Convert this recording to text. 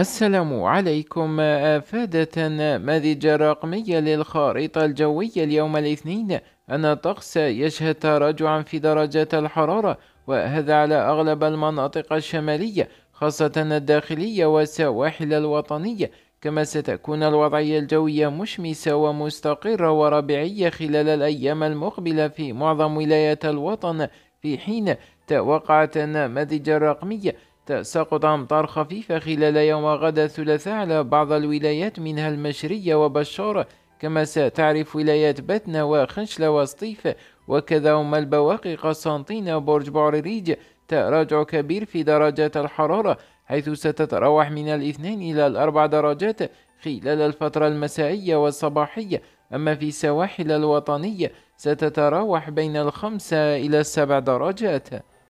السلام عليكم. أفادت النماذج الرقمية للخارطة الجوية اليوم الاثنين. أن الطقس يشهد تراجعا في درجات الحرارة وهذا على أغلب المناطق الشمالية خاصة الداخلية والسواحل الوطنية. كما ستكون الوضعية الجوية مشمسة ومستقرة وربيعية خلال الأيام المقبلة في معظم ولايات الوطن. في حين توقعت النماذج الرقمية تساقط أمطار خفيفة خلال يوم غدا الثلاثاء على بعض الولايات منها المشرية وبشارة كما ستعرف ولايات بتنا وخنشلة وسطيف وكذا أم البواقي قسنطينة وبرج بعريريج تراجع كبير في درجات الحرارة حيث ستتراوح من الاثنين إلى الأربع درجات خلال الفترة المسائية والصباحية. أما في السواحل الوطنية ستتراوح بين الخمسة إلى السبع درجات.